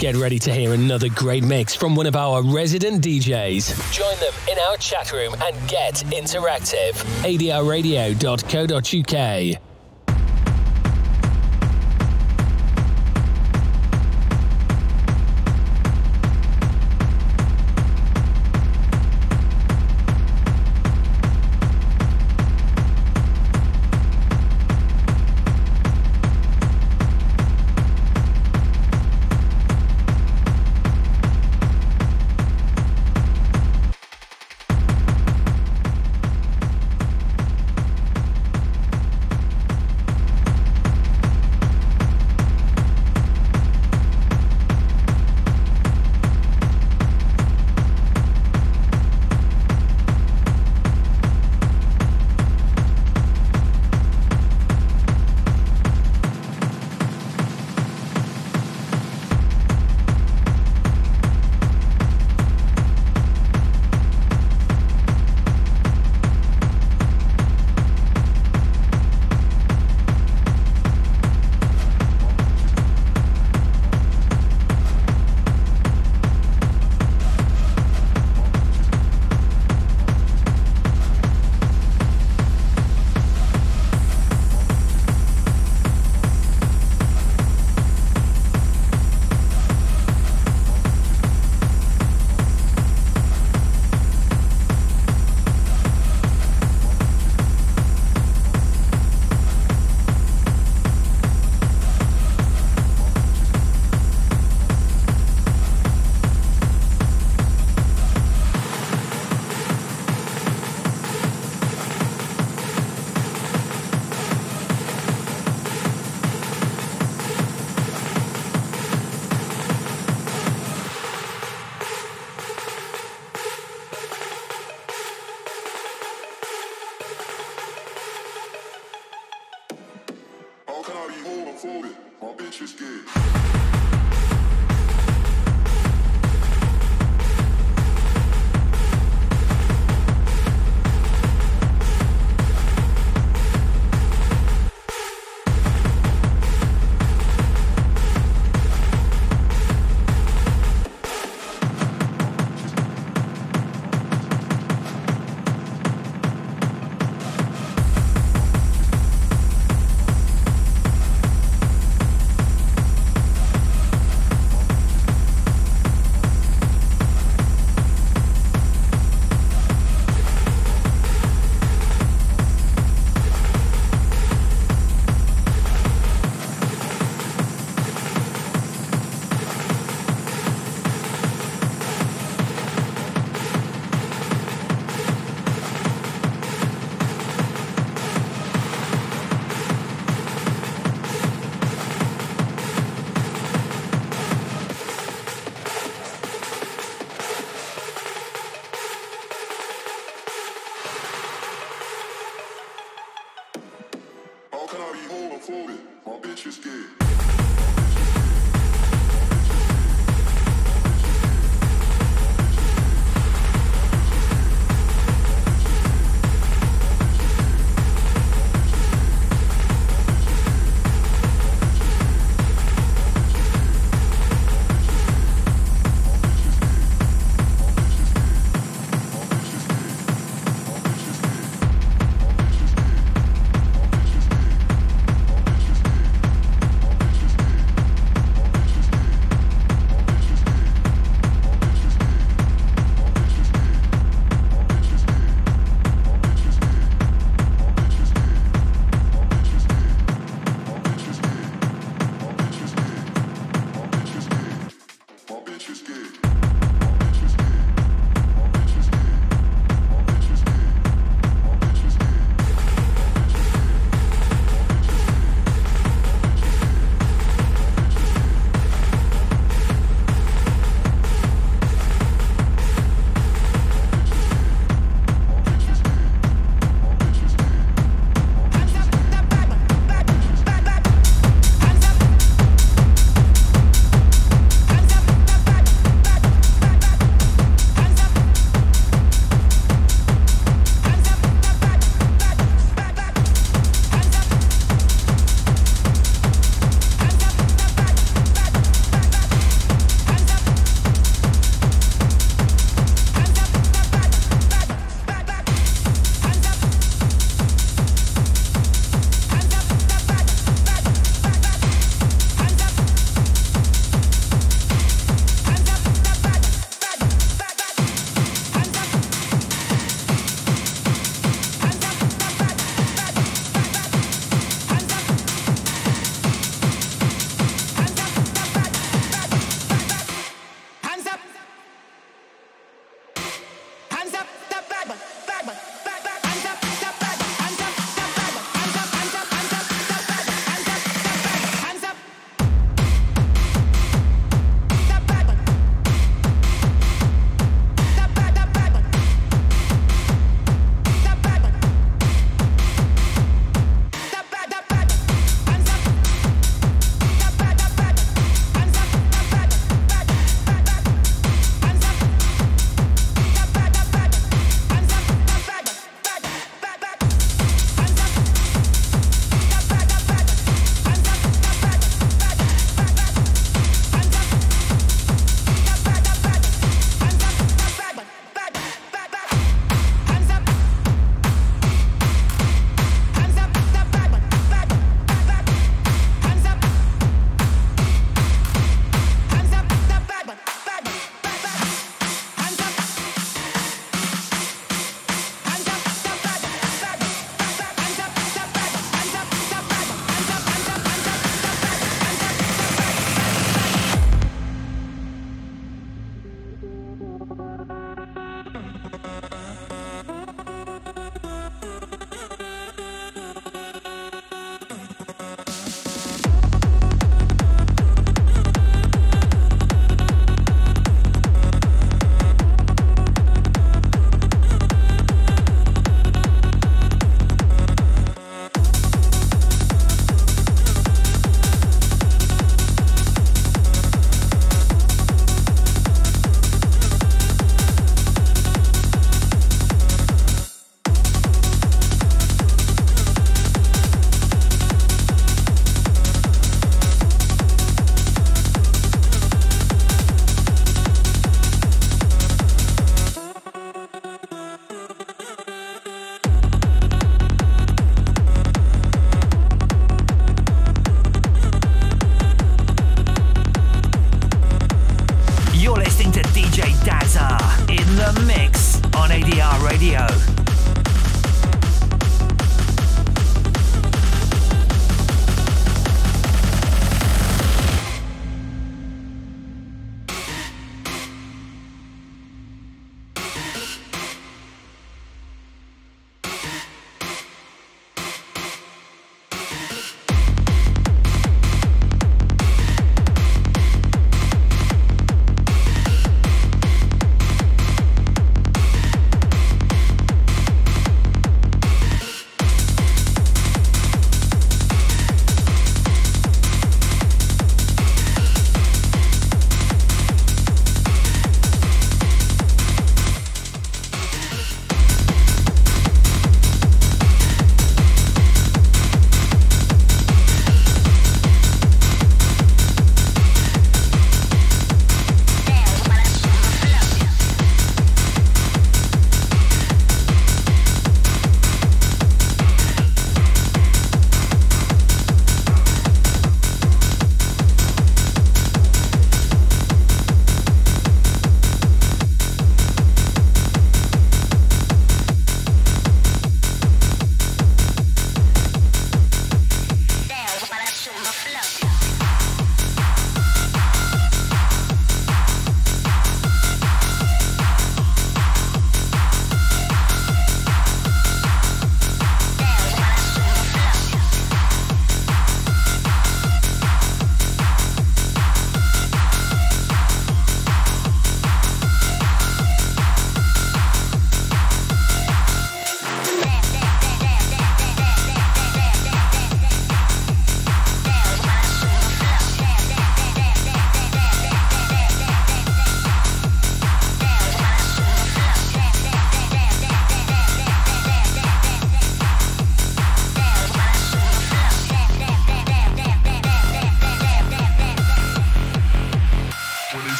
Get ready to hear another great mix from one of our resident DJs. Join them in our chat room and get interactive. adrradio.co.uk.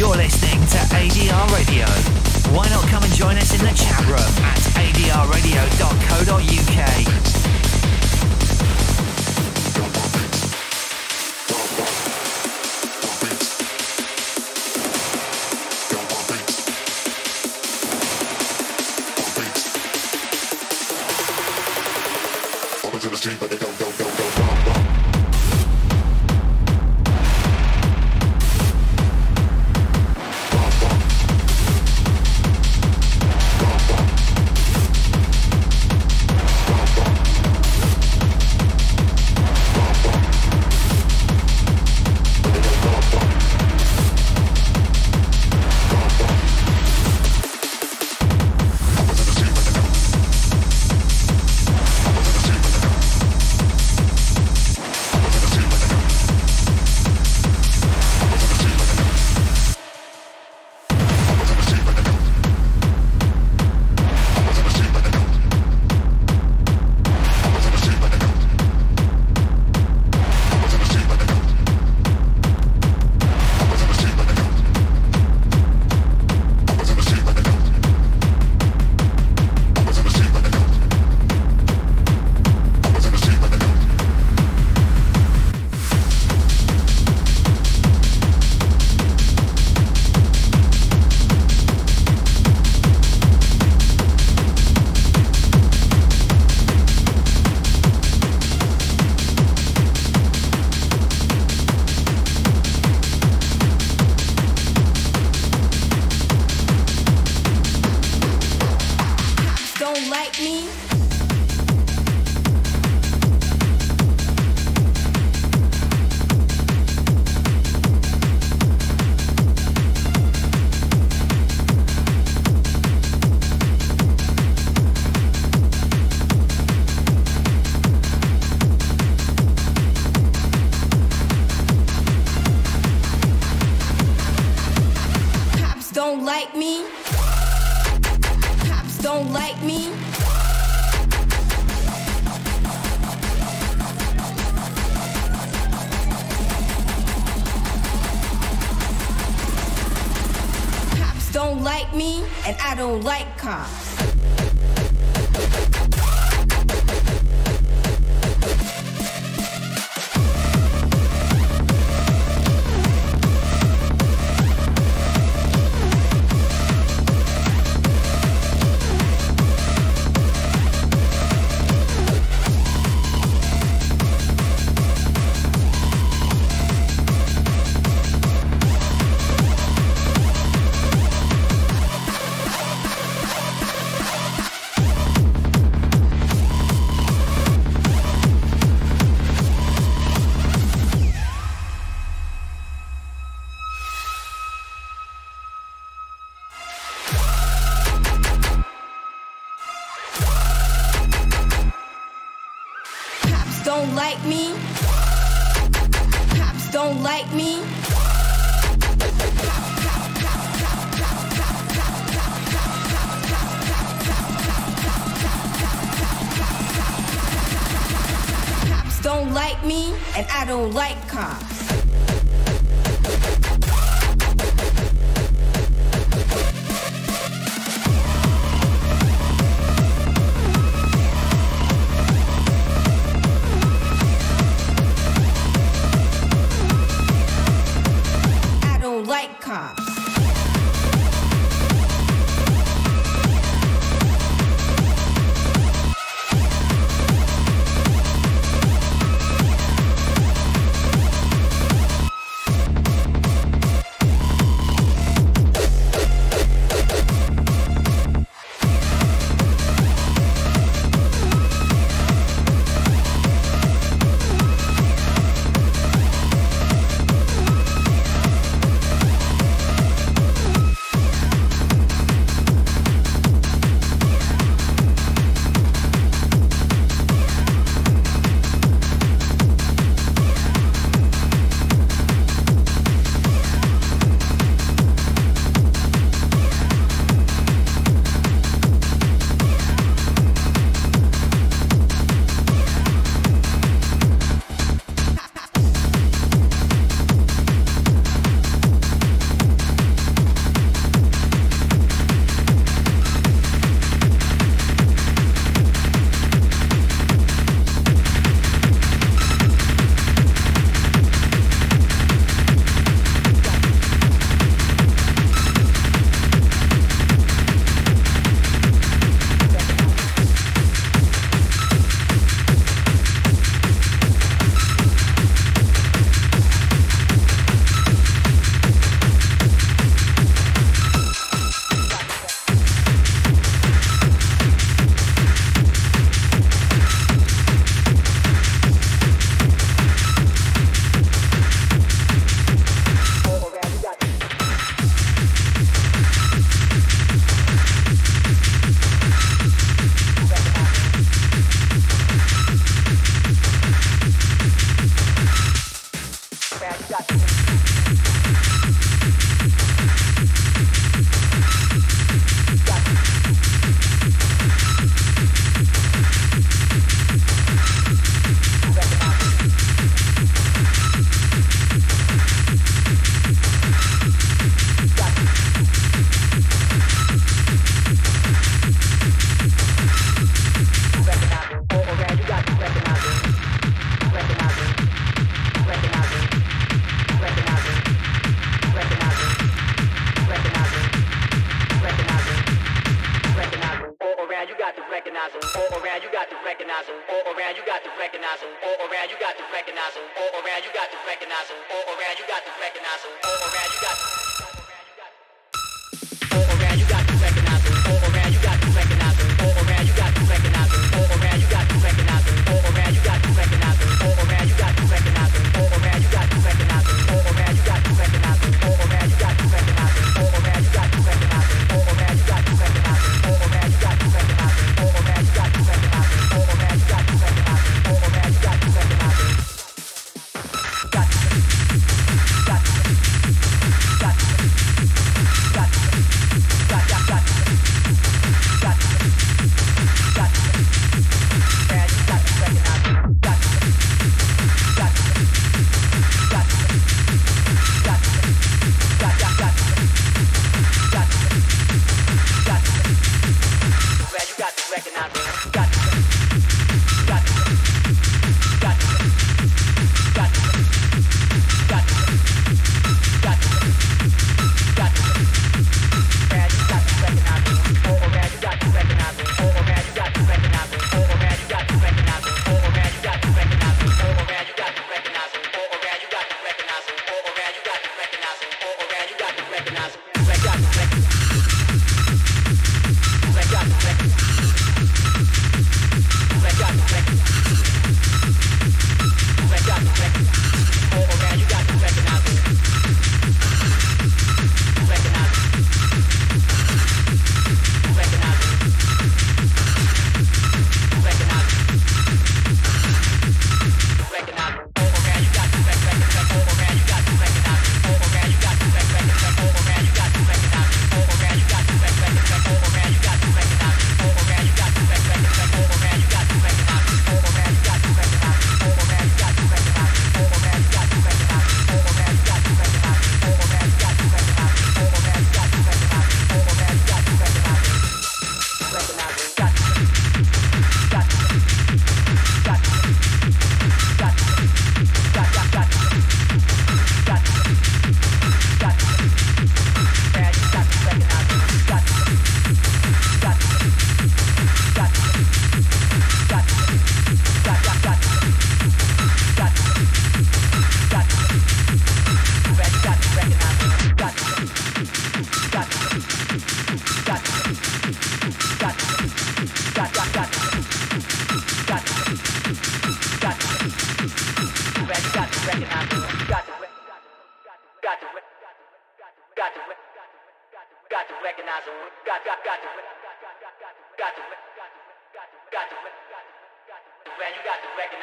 You're listening to ADR Radio. Why not come and join us in the chat room at adrradio.co.uk? like me? don't like me, and I don't like cops.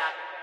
that.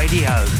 Radio.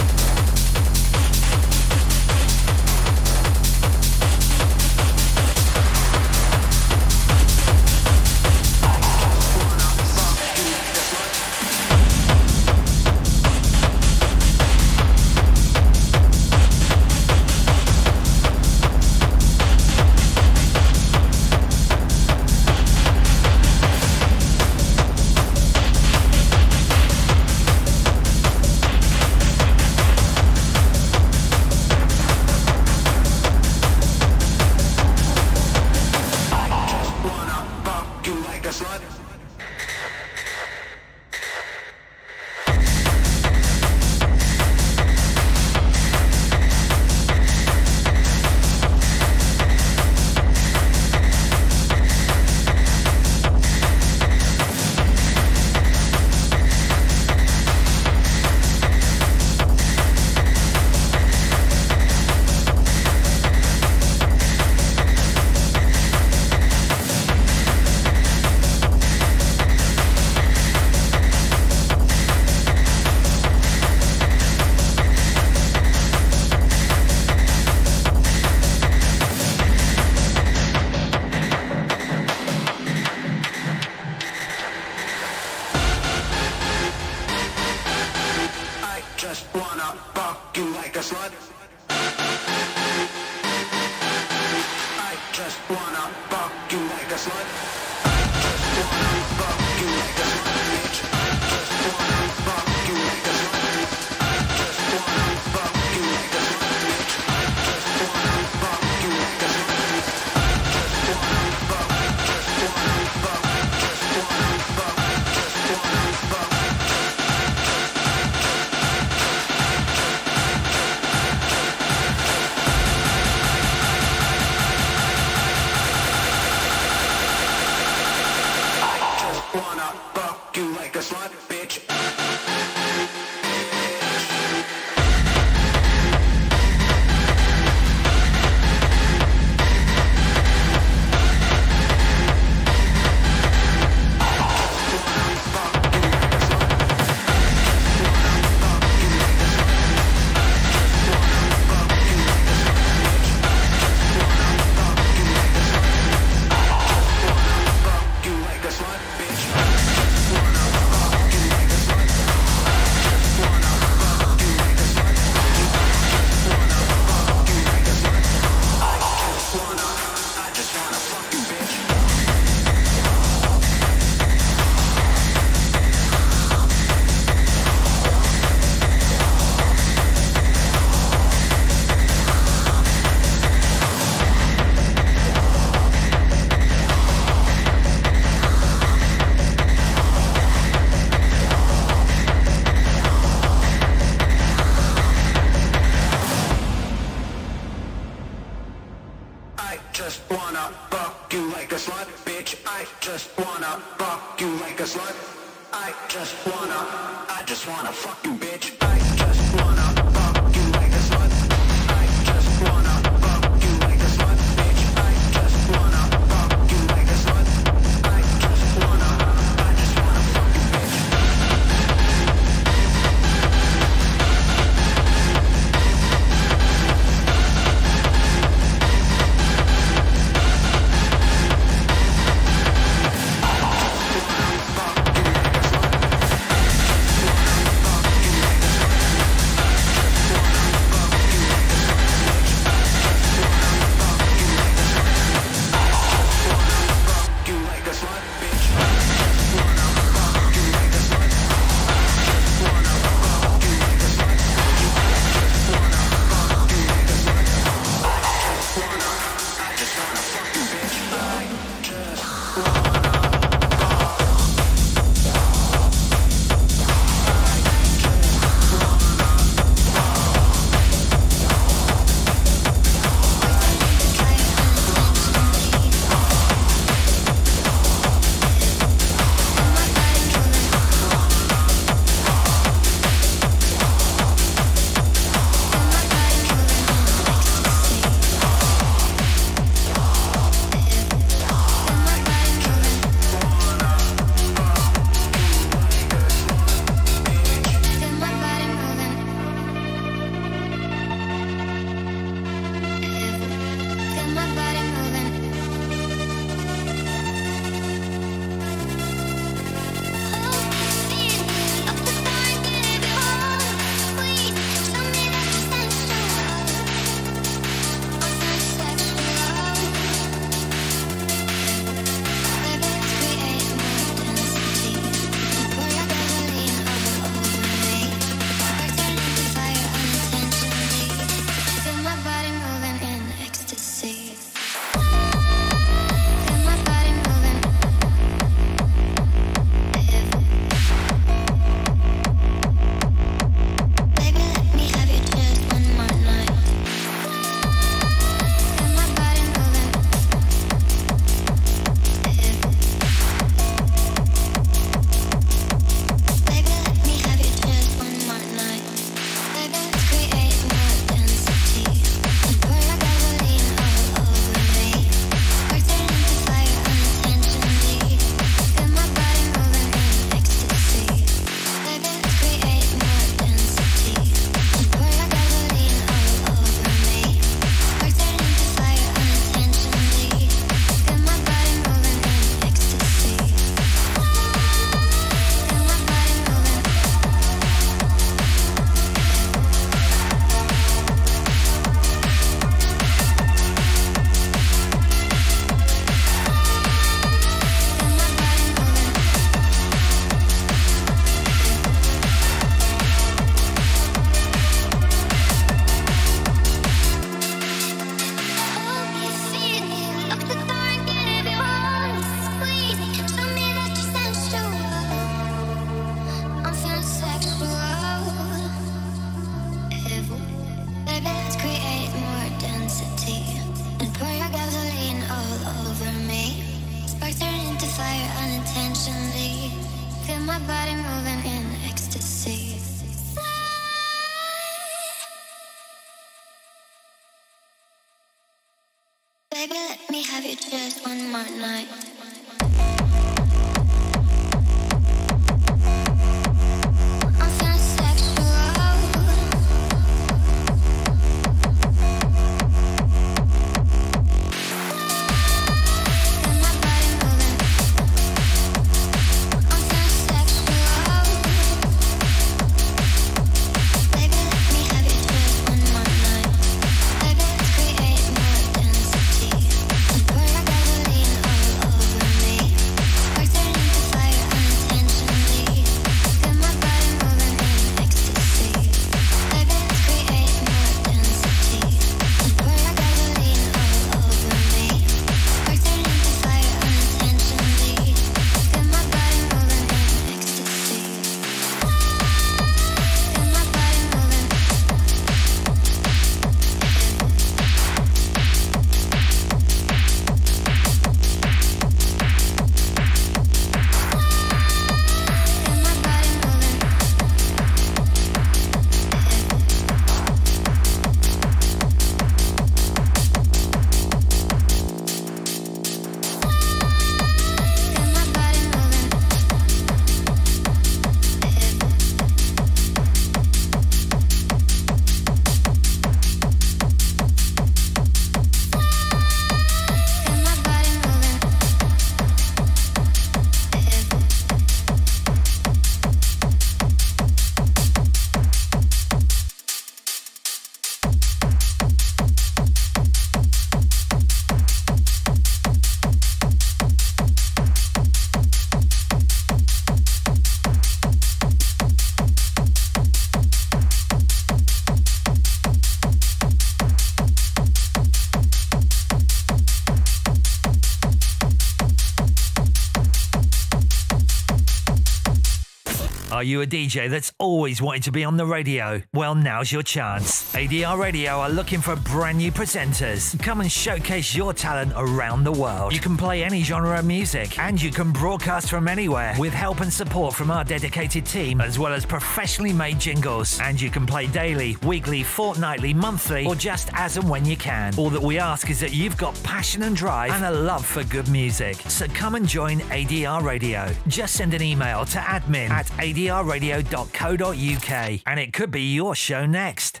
You a DJ that's always wanted to be on the radio? Well, now's your chance. ADR Radio are looking for brand new presenters. Come and showcase your talent around the world. You can play any genre of music and you can broadcast from anywhere with help and support from our dedicated team, as well as professionally made jingles. And you can play daily, weekly, fortnightly, monthly, or just as and when you can. All that we ask is that you've got passion and drive and a love for good music. So come and join ADR Radio. Just send an email to admin at ADR radio.co.uk and it could be your show next.